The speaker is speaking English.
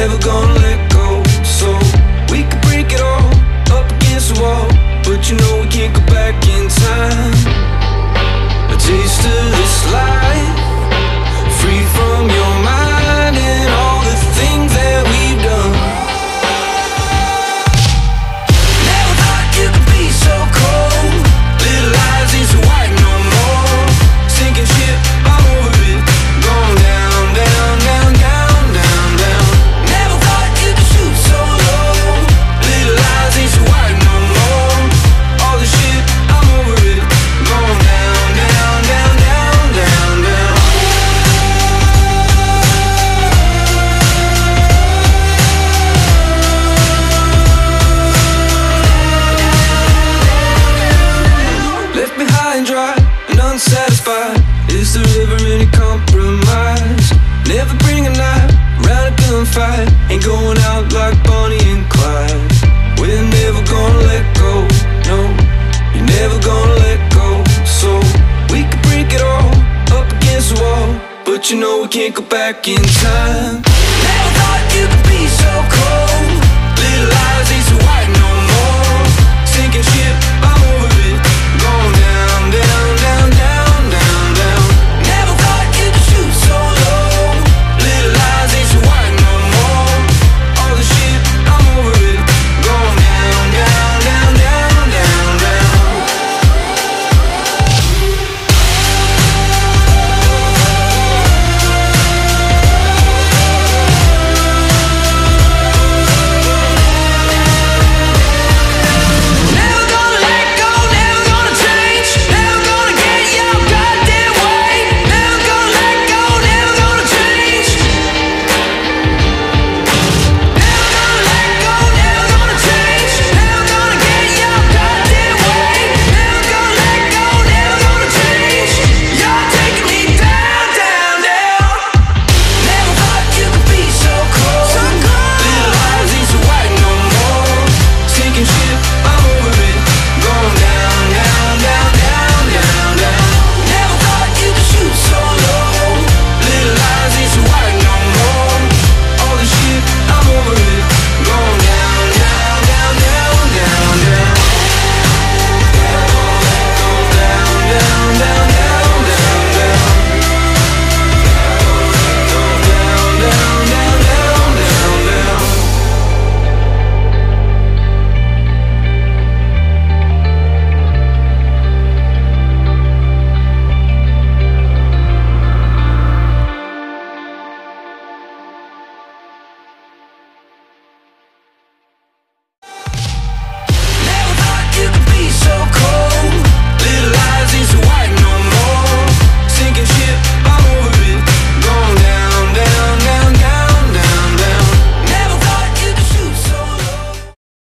never gonna but you know we can't go back in time.